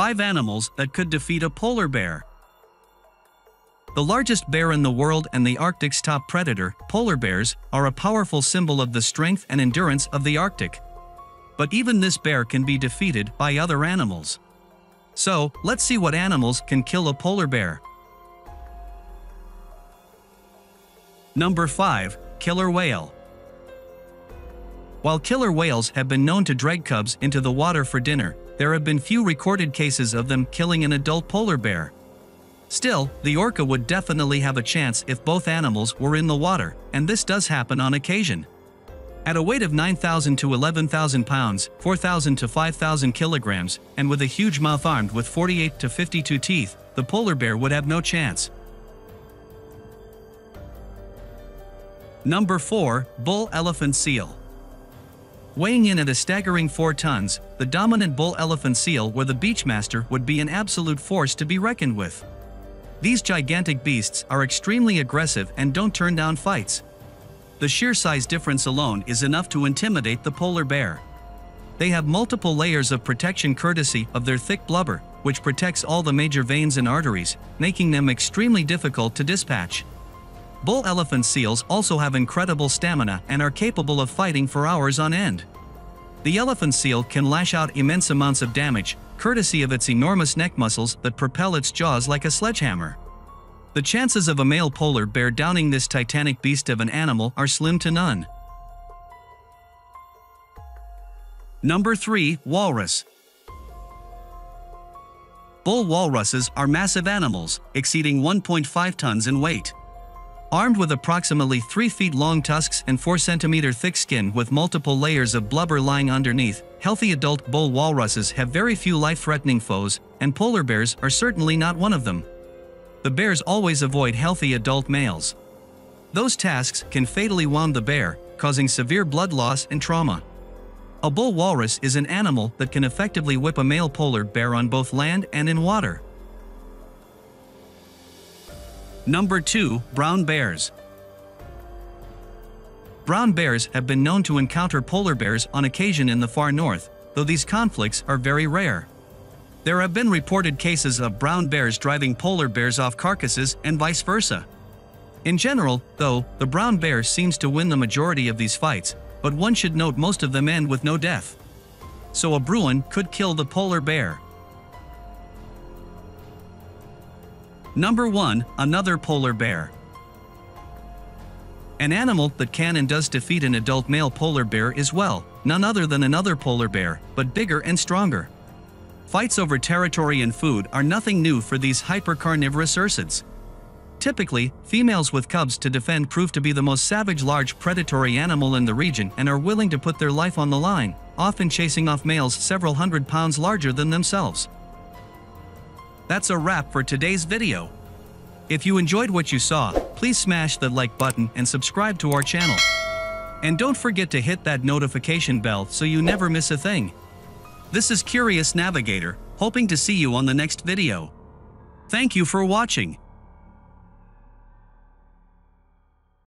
5 animals that could defeat a polar bear. The largest bear in the world and the Arctic's top predator, polar bears, are a powerful symbol of the strength and endurance of the Arctic. But even this bear can be defeated by other animals. So, let's see what animals can kill a polar bear. Number 5. Killer Whale While killer whales have been known to drag cubs into the water for dinner, there have been few recorded cases of them killing an adult polar bear. Still, the orca would definitely have a chance if both animals were in the water, and this does happen on occasion. At a weight of 9,000 to 11,000 pounds, 4,000 to 5,000 kilograms, and with a huge mouth armed with 48 to 52 teeth, the polar bear would have no chance. Number 4. Bull Elephant Seal Weighing in at a staggering 4 tons, the dominant bull elephant seal or the beachmaster would be an absolute force to be reckoned with. These gigantic beasts are extremely aggressive and don't turn down fights. The sheer size difference alone is enough to intimidate the polar bear. They have multiple layers of protection courtesy of their thick blubber, which protects all the major veins and arteries, making them extremely difficult to dispatch. Bull elephant seals also have incredible stamina and are capable of fighting for hours on end. The elephant seal can lash out immense amounts of damage, courtesy of its enormous neck muscles that propel its jaws like a sledgehammer. The chances of a male polar bear downing this titanic beast of an animal are slim to none. Number 3. Walrus Bull walruses are massive animals, exceeding 1.5 tons in weight. Armed with approximately 3 feet long tusks and 4 centimeter thick skin with multiple layers of blubber lying underneath, healthy adult bull walruses have very few life-threatening foes, and polar bears are certainly not one of them. The bears always avoid healthy adult males. Those tasks can fatally wound the bear, causing severe blood loss and trauma. A bull walrus is an animal that can effectively whip a male polar bear on both land and in water. Number 2. Brown Bears Brown bears have been known to encounter polar bears on occasion in the far north, though these conflicts are very rare. There have been reported cases of brown bears driving polar bears off carcasses and vice versa. In general, though, the brown bear seems to win the majority of these fights, but one should note most of them end with no death. So a bruin could kill the polar bear. Number 1. Another polar bear. An animal that can and does defeat an adult male polar bear is well, none other than another polar bear, but bigger and stronger. Fights over territory and food are nothing new for these hypercarnivorous ursids. Typically, females with cubs to defend prove to be the most savage large predatory animal in the region and are willing to put their life on the line, often chasing off males several hundred pounds larger than themselves. That's a wrap for today's video. If you enjoyed what you saw, please smash the like button and subscribe to our channel. And don't forget to hit that notification bell so you never miss a thing. This is Curious Navigator, hoping to see you on the next video. Thank you for watching.